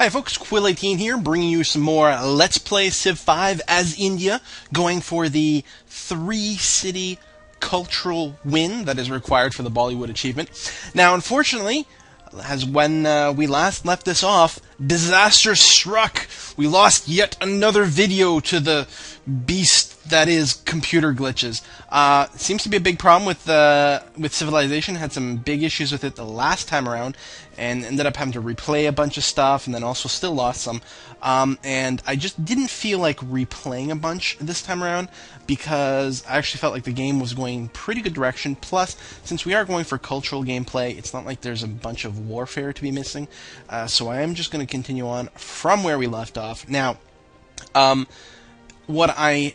Hi folks, Quill18 here, bringing you some more Let's Play Civ 5 as India, going for the three city cultural win that is required for the Bollywood achievement. Now, unfortunately, as when uh, we last left this off, disaster struck. We lost yet another video to the beast that is computer glitches. Uh, seems to be a big problem with uh, with Civilization. Had some big issues with it the last time around, and ended up having to replay a bunch of stuff, and then also still lost some. Um, and I just didn't feel like replaying a bunch this time around because I actually felt like the game was going pretty good direction. Plus, since we are going for cultural gameplay, it's not like there's a bunch of warfare to be missing. Uh, so I am just going to continue on from where we left off. Now, um, what I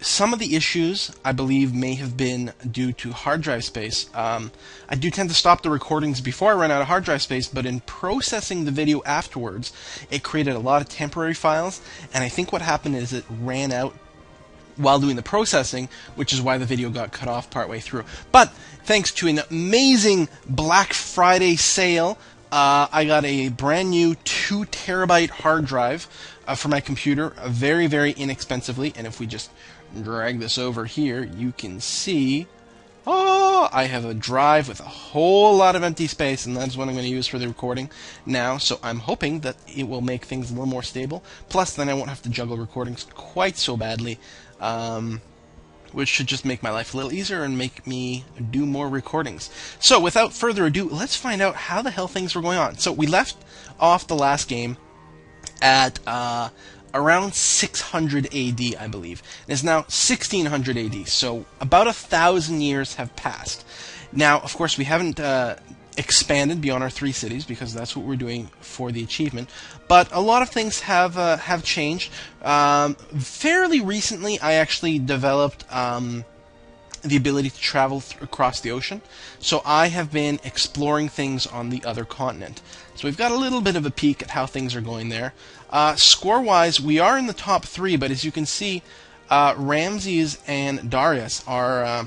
some of the issues I believe may have been due to hard drive space. Um, I do tend to stop the recordings before I run out of hard drive space, but in processing the video afterwards, it created a lot of temporary files, and I think what happened is it ran out while doing the processing, which is why the video got cut off partway through. But thanks to an amazing Black Friday sale, uh, I got a brand new 2 terabyte hard drive uh, for my computer uh, very, very inexpensively. And if we just drag this over here, you can see. Oh, I have a drive with a whole lot of empty space, and that's what I'm going to use for the recording now. So I'm hoping that it will make things a little more stable. Plus, then I won't have to juggle recordings quite so badly. Um, which should just make my life a little easier and make me do more recordings. So, without further ado, let's find out how the hell things were going on. So, we left off the last game at uh, around 600 AD, I believe. It is now 1600 AD, so about a thousand years have passed. Now, of course, we haven't uh, expanded beyond our three cities because that's what we're doing for the achievement. But a lot of things have uh, have changed. Um, fairly recently, I actually developed. Um, the ability to travel th- across the ocean. So I have been exploring things on the other continent. So we've got a little bit of a peek at how things are going there. Uh, score wise, we are in the top three, but as you can see, uh, Ramses and Darius are. Uh,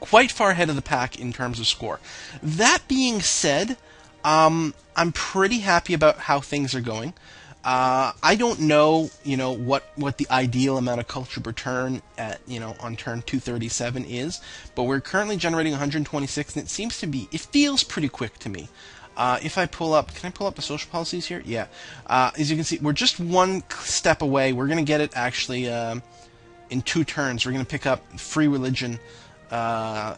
quite far ahead of the pack in terms of score. That being said, um, I'm pretty happy about how things are going. Uh, I don't know, you know, what, what the ideal amount of culture per turn at, you know, on turn 237 is, but we're currently generating 126, and it seems to be, it feels pretty quick to me. Uh, if I pull up, can I pull up the social policies here? Yeah. Uh, as you can see, we're just one step away. We're going to get it actually um, in two turns. We're going to pick up free religion uh,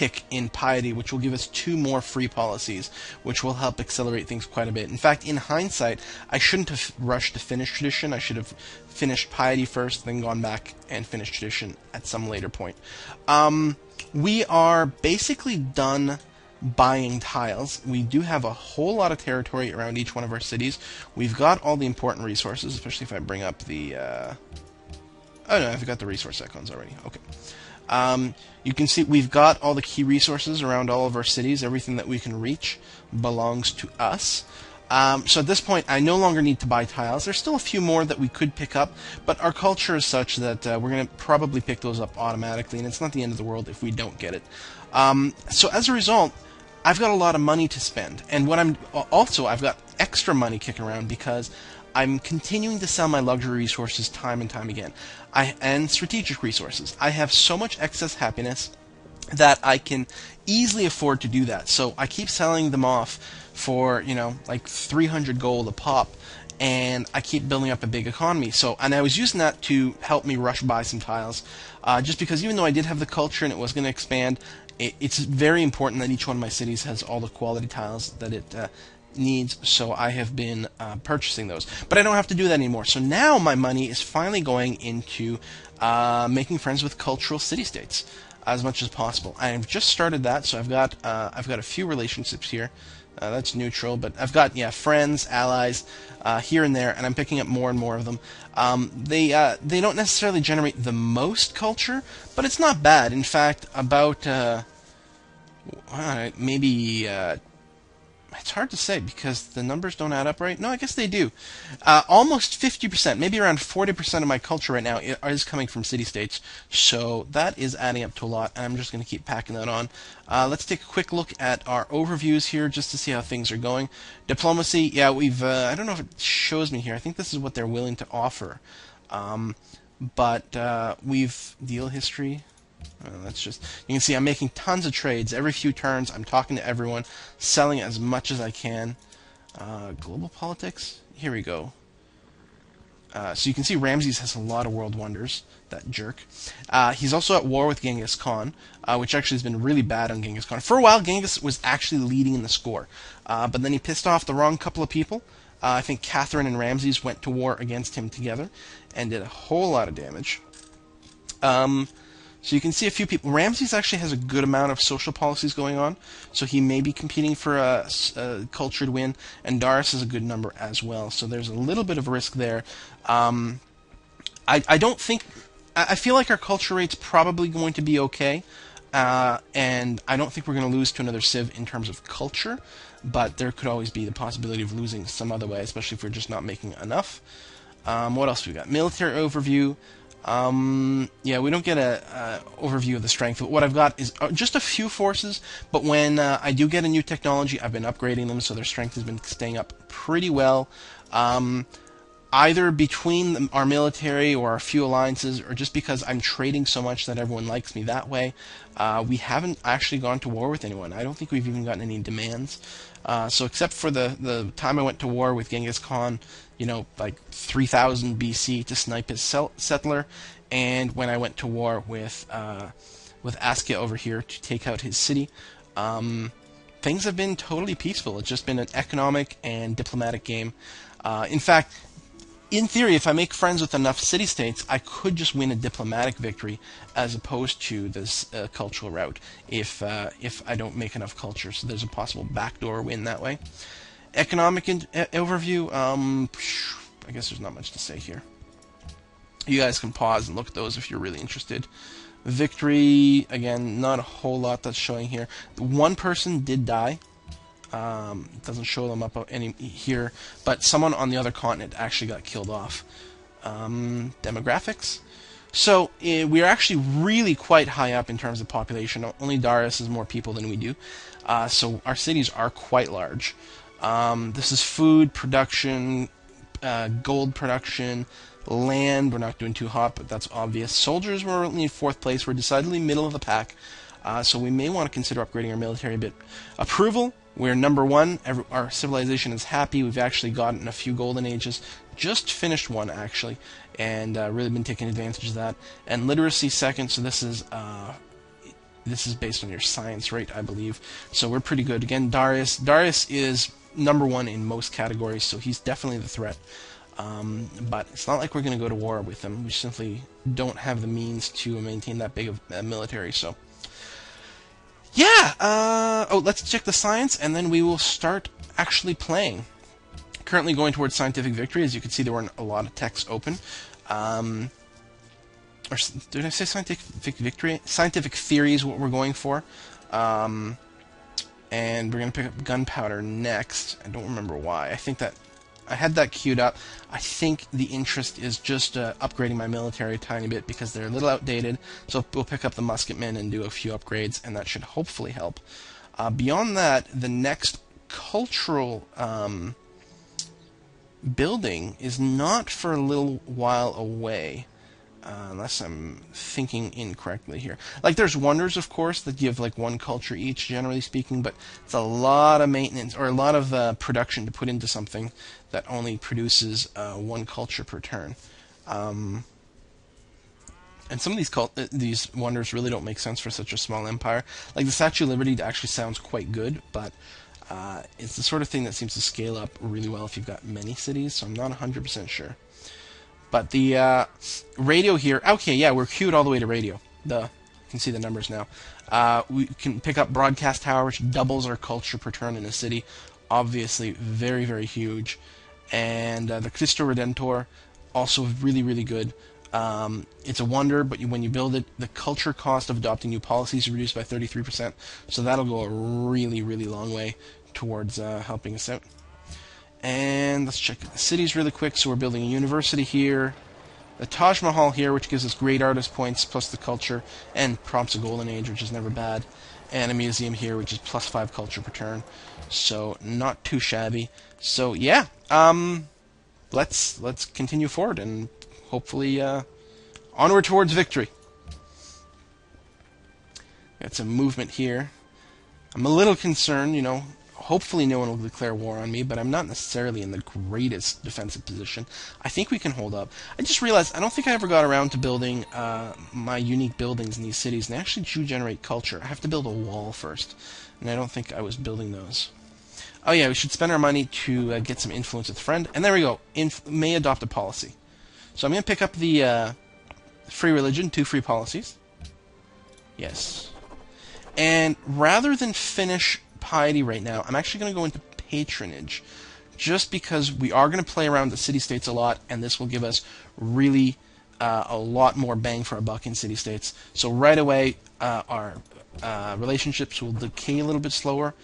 pick in Piety, which will give us two more free policies, which will help accelerate things quite a bit. In fact, in hindsight, I shouldn't have rushed to finish Tradition. I should have finished Piety first, then gone back and finished Tradition at some later point. Um, we are basically done buying tiles. We do have a whole lot of territory around each one of our cities. We've got all the important resources, especially if I bring up the... Uh... Oh no, I've got the resource icons already. Okay. Um, you can see we've got all the key resources around all of our cities. Everything that we can reach belongs to us. Um, so at this point, I no longer need to buy tiles. There's still a few more that we could pick up, but our culture is such that uh, we're going to probably pick those up automatically, and it's not the end of the world if we don't get it. Um, so as a result, I've got a lot of money to spend, and what I'm also I've got extra money kicking around because I'm continuing to sell my luxury resources time and time again. I and strategic resources. I have so much excess happiness that I can easily afford to do that. So I keep selling them off for, you know, like 300 gold a pop and I keep building up a big economy. So, and I was using that to help me rush buy some tiles, uh, just because even though I did have the culture and it was going to expand, it, it's very important that each one of my cities has all the quality tiles that it uh, needs, so I have been uh, purchasing those. But I don't have to do that anymore. So now my money is finally going into uh, making friends with cultural city states as much as possible. I've just started that, so I've got uh, I've got a few relationships here. Uh, that's neutral, but I've got yeah friends, allies uh, here and there, and I'm picking up more and more of them. Um, they uh, they don't necessarily generate the most culture, but it's not bad. In fact, about maybe it's hard to say because the numbers don't add up right. No, I guess they do. Uh, almost 50%, maybe around 40% of my culture right now is coming from city states. So that is adding up to a lot, and I'm just going to keep packing that on. Uh, let's take a quick look at our overviews here just to see how things are going. Diplomacy, yeah, we've, uh, I don't know if it shows me here. I think this is what they're willing to offer. Um, but uh, we've, deal history, that's just you can see I'm making tons of trades every few turns. I'm talking to everyone, selling as much as I can. Uh, global politics. Here we go. Uh, so you can see Ramses has a lot of world wonders. That jerk. Uh, he's also at war with Genghis Khan, uh, which actually has been really bad on Genghis Khan. For a while, Genghis was actually leading in the score, uh, but then he pissed off the wrong couple of people. I think Catherine and Ramses went to war against him together and did a whole lot of damage. Um, so you can see a few people. Ramses actually has a good amount of social policies going on, so he may be competing for a, a cultured win, and Darius is a good number as well. So there's a little bit of risk there. Um, I, I don't think. I feel like our culture rate's probably going to be okay, uh, and I don't think we're going to lose to another Civ in terms of culture, but there could always be the possibility of losing some other way, especially if we're just not making enough. Um, what else we got? Military overview. Um, yeah, we don't get an a, overview of the strength. but What I've got is uh, just a few forces, but when uh, I do get a new technology, I've been upgrading them, so their strength has been staying up pretty well. Um, either between the, our military or our few alliances, or just because I'm trading so much that everyone likes me that way, uh, we haven't actually gone to war with anyone. I don't think we've even gotten any demands. Uh, so except for the the time I went to war with Genghis Khan, you know, like 3000 BC to snipe his settler, and when I went to war with uh, with Askia over here to take out his city, um, things have been totally peaceful. It's just been an economic and diplomatic game. Uh, in fact, in theory, if I make friends with enough city states, I could just win a diplomatic victory as opposed to this uh, cultural route. If uh, if I don't make enough culture, so there's a possible backdoor win that way. Economic in- overview. Um, I guess there's not much to say here. You guys can pause and look at those if you're really interested. Victory again, not a whole lot that's showing here. One person did die. Um, it doesn't show them up any here, but someone on the other continent actually got killed off. Um, demographics. So uh, we're actually really quite high up in terms of population. Only Darius has more people than we do. Uh, so our cities are quite large. Um, this is food production, uh, gold production, land. We're not doing too hot, but that's obvious. Soldiers were only in fourth place. We're decidedly middle of the pack. Uh, so we may want to consider upgrading our military a bit. Approval, we're number one. Every, our civilization is happy. We've actually gotten a few golden ages. Just finished one actually, and uh, really been taking advantage of that. And literacy second. So this is uh, this is based on your science rate, I believe. So we're pretty good. Again, Darius. Darius is number one in most categories, so he's definitely the threat. Um, but it's not like we're going to go to war with him. We simply don't have the means to maintain that big of a military. So, yeah. Uh, oh, let's check the science, and then we will start actually playing. Currently going towards scientific victory. As you can see, there weren't a lot of texts open. Um, or did I say scientific victory? Scientific theory is what we're going for. Um, and we're going to pick up gunpowder next. I don't remember why. I think that I had that queued up. I think the interest is just uh, upgrading my military a tiny bit because they're a little outdated. So we'll pick up the musketmen and do a few upgrades, and that should hopefully help. Uh, beyond that, the next cultural um, building is not for a little while away. Uh, unless I'm thinking incorrectly here. Like, there's wonders, of course, that give like one culture each, generally speaking, but it's a lot of maintenance or a lot of uh, production to put into something that only produces uh, one culture per turn. Um, and some of these cult- uh, these wonders really don't make sense for such a small empire. Like the Statue of Liberty actually sounds quite good, but uh, it's the sort of thing that seems to scale up really well if you've got many cities. So I'm not 100% sure. But the uh, radio here, okay, yeah, we're queued all the way to radio. The you can see the numbers now. Uh, we can pick up broadcast tower, which doubles our culture per turn in a city. Obviously, very very huge. And uh, the Cristo Redentor, also really really good. Um, it's a wonder, but when you build it, the culture cost of adopting new policies is reduced by 33%. So that'll go a really, really long way towards uh, helping us out. And let's check the cities really quick. So we're building a university here, the Taj Mahal here, which gives us great artist points plus the culture, and prompts a golden age, which is never bad, and a museum here, which is plus five culture per turn. So not too shabby. So yeah, um, let's let's continue forward and hopefully uh, onward towards victory. Got some movement here. I'm a little concerned, you know, hopefully no one will declare war on me, but I'm not necessarily in the greatest defensive position. I think we can hold up. I just realized I don't think I ever got around to building uh, my unique buildings in these cities, and actually do generate culture. I have to build a wall first, and I don't think I was building those. Oh yeah, we should spend our money to uh, get some influence with a friend, and there we go. Inf- may adopt a policy. So I'm going to pick up the uh, free religion, two free policies. Yes. And rather than finish piety right now, I'm actually going to go into patronage, just because we are going to play around the city states a lot, and this will give us really uh, a lot more bang for our buck in city states. So right away, uh, our uh, relationships will decay a little bit slower,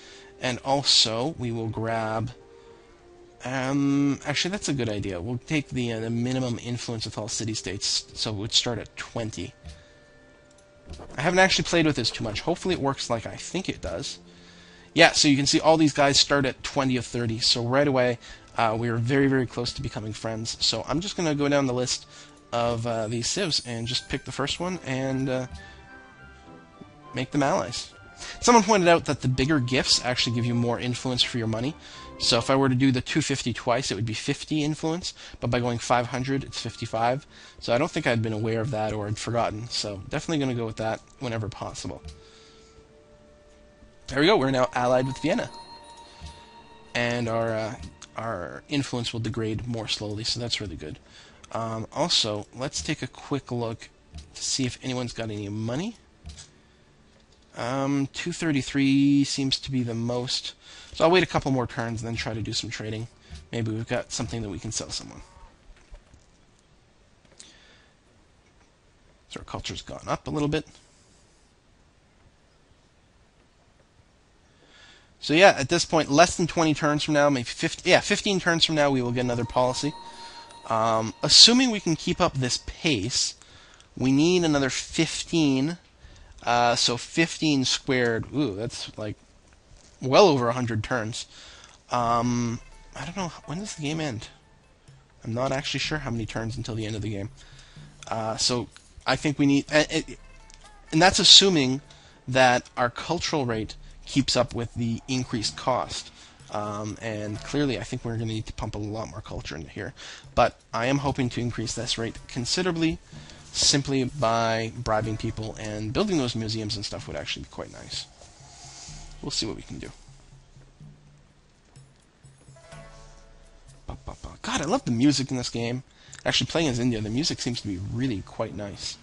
and also we will grab. Um, actually, that's a good idea. We'll take the uh, the minimum influence with all city states, so it would start at 20. I haven't actually played with this too much. Hopefully, it works like I think it does yeah, so you can see all these guys start at 20 or 30. So right away, uh, we are very, very close to becoming friends. So I'm just going to go down the list of uh, these civs and just pick the first one and uh, make them allies. Someone pointed out that the bigger gifts actually give you more influence for your money. So if I were to do the 250 twice, it would be 50 influence, but by going 500, it's 55. So I don't think I'd been aware of that or had forgotten. So definitely going to go with that whenever possible. There we go. We're now allied with Vienna, and our uh, our influence will degrade more slowly. So that's really good. Um, also, let's take a quick look to see if anyone's got any money. Um, 233 seems to be the most. So I'll wait a couple more turns and then try to do some trading. Maybe we've got something that we can sell someone. So our culture's gone up a little bit. So yeah, at this point, less than 20 turns from now, maybe 15, yeah, 15 turns from now, we will get another policy. Um, assuming we can keep up this pace, we need another 15. Uh, so 15 squared, ooh, that's like well over 100 turns. Um, I don't know, when does the game end? I'm not actually sure how many turns until the end of the game. Uh, so I think we need, and, and that's assuming that our cultural rate keeps up with the increased cost. Um, and clearly, I think we're going to need to pump a lot more culture into here. But I am hoping to increase this rate considerably simply by bribing people, and building those museums and stuff would actually be quite nice. We'll see what we can do. God, I love the music in this game. Actually, playing as India, the music seems to be really quite nice.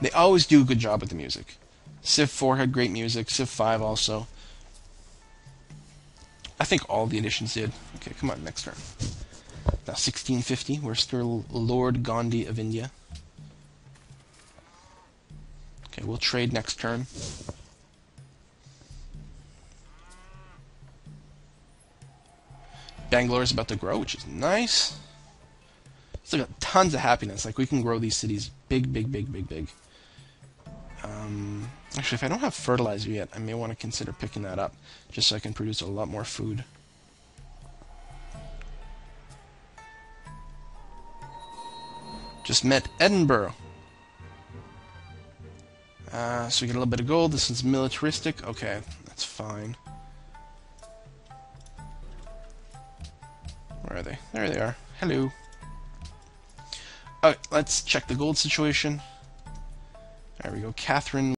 They always do a good job with the music. Civ 4 had great music. Civ 5 also. I think all the editions did. Okay, come on, next turn. Now 1650, we're still Lord Gandhi of India. Okay, we'll trade next turn. Bangalore is about to grow, which is nice. Still got tons of happiness. Like we can grow these cities big, big, big, big, big. Um, Actually, if I don't have fertilizer yet, I may want to consider picking that up, just so I can produce a lot more food. Just met Edinburgh. Uh, so we get a little bit of gold. This is militaristic. Okay, that's fine. Where are they? There they are. Hello. Alright, let's check the gold situation. There we go. Catherine